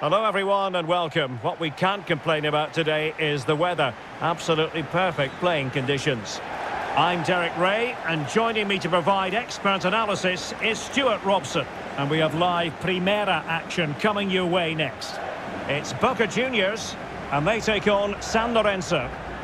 Hello everyone and welcome. What we can't complain about today is the weather. Absolutely perfect playing conditions. I'm Derek Ray and joining me to provide expert analysis is Stuart Robson. And we have live Primera action coming your way next. It's Boca Juniors and they take on San Lorenzo.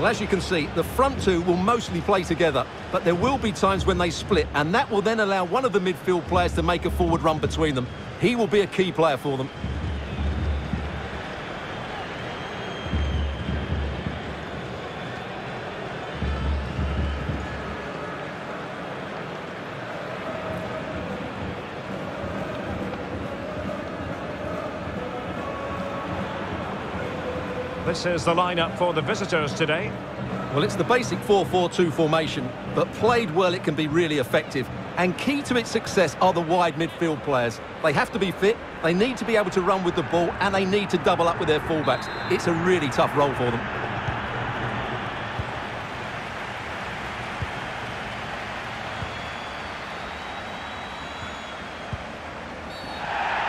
Well, as you can see, the front two will mostly play together, but there will be times when they split, and that will then allow one of the midfield players to make a forward run between them. He will be a key player for them. This is the lineup for the visitors today. Well, it's the basic 4-4-2 formation, but played well it can be really effective. And key to its success are the wide midfield players. They have to be fit, they need to be able to run with the ball, and they need to double up with their fullbacks. It's a really tough role for them.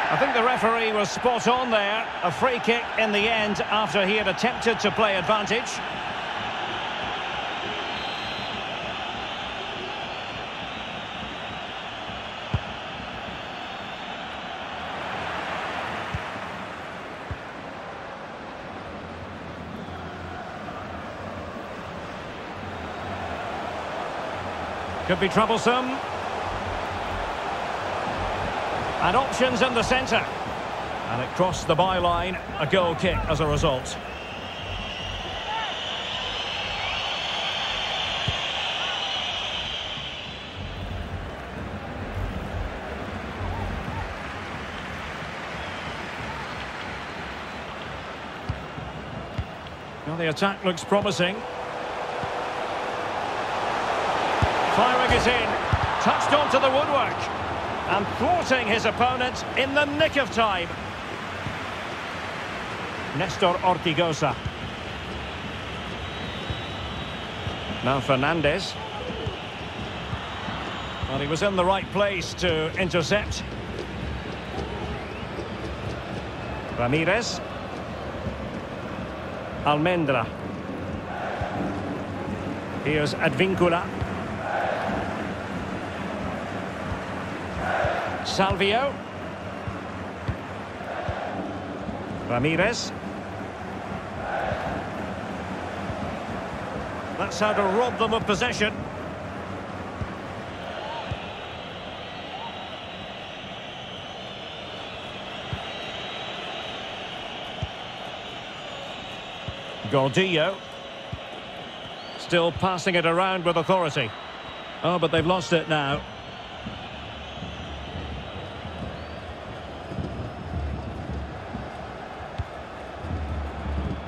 I think the referee was spot on there. A free kick in the end after he had attempted to play advantage. Could be troublesome. And options in the centre. And it crossed the byline. A goal kick as a result. Well, the attack looks promising. Firing it in. Touched onto the woodwork. And thwarting his opponent in the nick of time. Nestor Ortigosa. Now Fernandez. Well, he was in the right place to intercept. Ramirez. Almendra. Here's Advincula. Salvio. Ramirez. That's how to rob them of possession. Gordillo. Still passing it around with authority. Oh, but they've lost it now.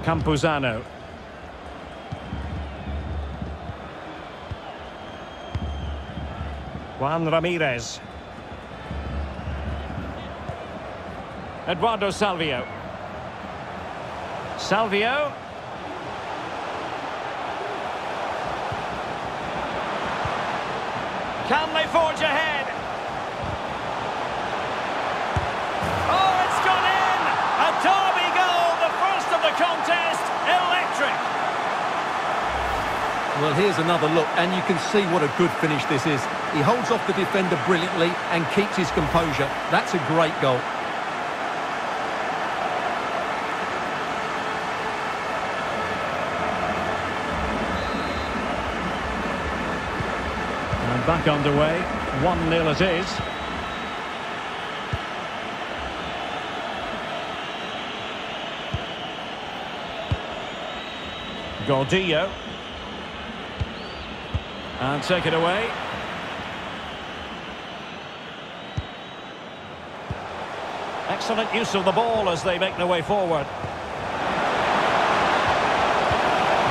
Campuzano. Juan Ramirez. Eduardo Salvio. Salvio. Can they forge ahead? Well, here's another look, and you can see what a good finish this is. He holds off the defender brilliantly and keeps his composure. That's a great goal. And back underway, 1-0 it is. Gordillo. And take it away. Excellent use of the ball as they make their way forward.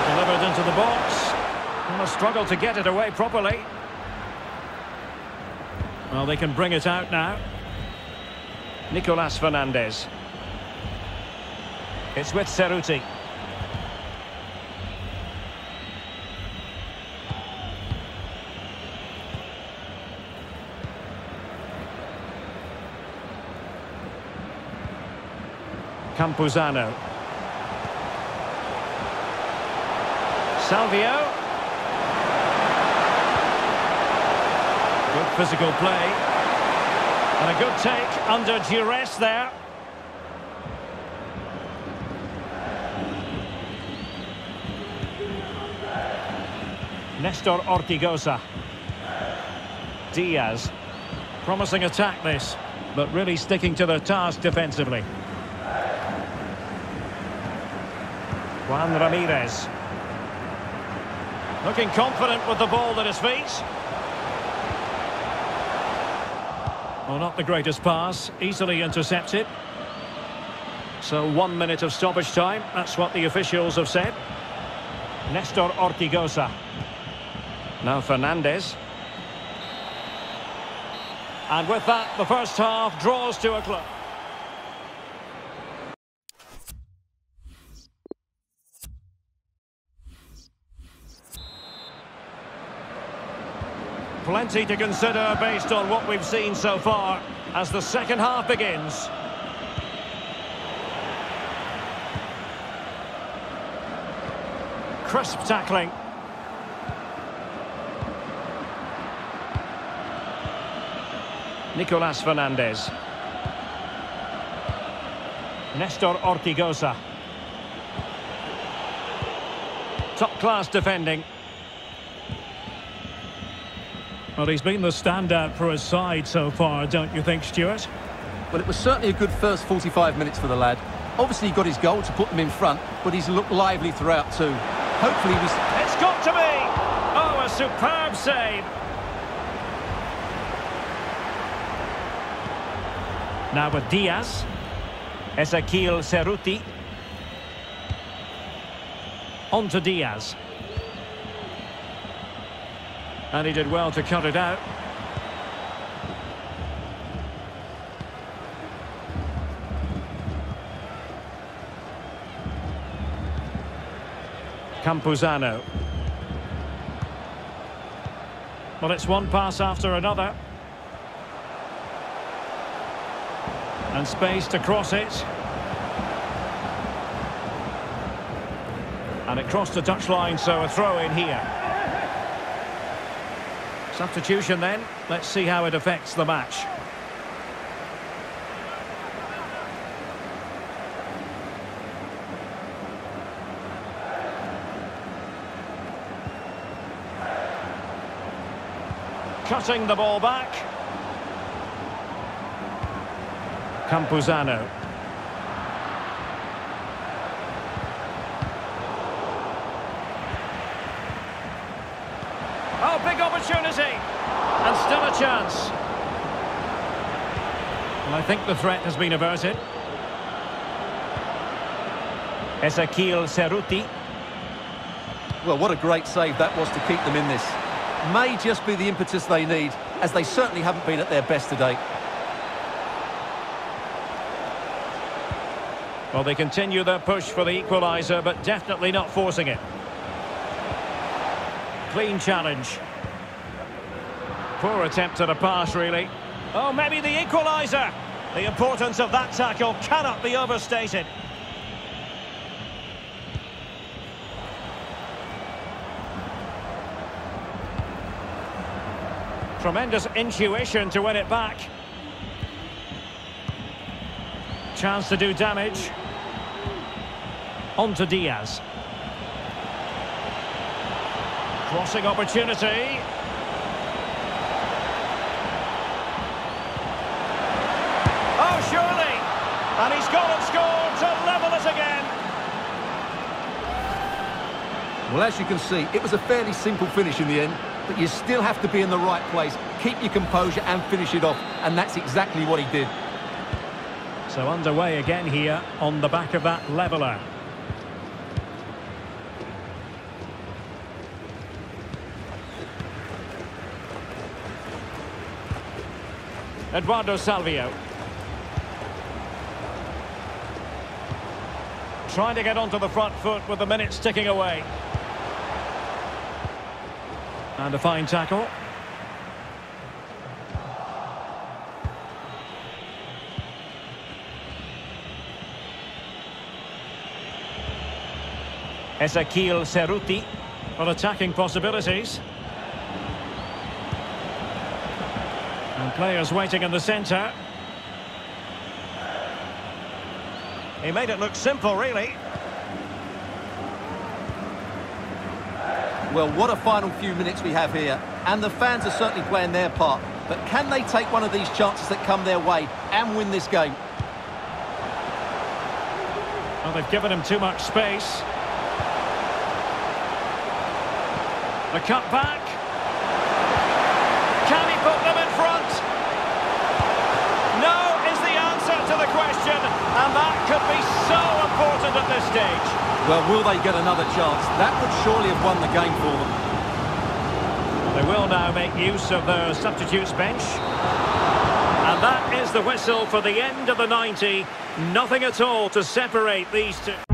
Delivered into the box. And a struggle to get it away properly. Well, they can bring it out now. Nicolas Fernandez. It's with Cerutti. Campuzano. Salvio. Good physical play. And a good take under duress there. Nestor Ortigosa. Diaz. Promising attack this, but really sticking to the task defensively. Juan Ramirez. Looking confident with the ball at his feet. Well, not the greatest pass, easily intercepted. So one minute of stoppage time, that's what the officials have said. Nestor Ortigosa. Now Fernandez. And with that, the first half draws to a close. Plenty to consider based on what we've seen so far as the second half begins. Crisp tackling. Nicolas Fernandez. Nestor Ortigosa. Top-class defending. Well, he's been the standout for his side so far, don't you think, Stuart? Well, it was certainly a good first 45 minutes for the lad. Obviously, he got his goal to put them in front, but he's looked lively throughout too. Hopefully, he's... It's got to be! Oh, a superb save! Now with Diaz. Ezequiel Cerutti. On to Diaz. And he did well to cut it out. Campuzano. Well, it's one pass after another. And space to cross it. And it crossed the touchline, so a throw in here. Substitution then. Let's see how it affects the match. Cutting the ball back. Campuzano. Oh, big opportunity. And still a chance. Well, I think the threat has been averted. Ezequiel Cerutti. Well, what a great save that was to keep them in this. May just be the impetus they need, as they certainly haven't been at their best today. Well, they continue their push for the equaliser, but definitely not forcing it. Clean challenge. Poor attempt at a pass, really. Oh, maybe the equaliser. The importance of that tackle cannot be overstated. Tremendous intuition to win it back. Chance to do damage. On to Diaz. Crossing opportunity. surely. And he's gone and scored to level us again. Well, as you can see, it was a fairly simple finish in the end, but you still have to be in the right place, keep your composure and finish it off, and that's exactly what he did. So underway again here on the back of that leveller. Eduardo Salvio. Trying to get onto the front foot with the minutes ticking away. And a fine tackle. Ezequiel Cerutti for attacking possibilities. And players waiting in the centre. He made it look simple, really. Well, what a final few minutes we have here. And the fans are certainly playing their part. But can they take one of these chances that come their way and win this game? Well, they've given him too much space. The cut back. Can he put that could be so important at this stage. Well, will they get another chance? That would surely have won the game for them. They will now make use of their substitutes bench. And that is the whistle for the end of the 90. Nothing at all to separate these two.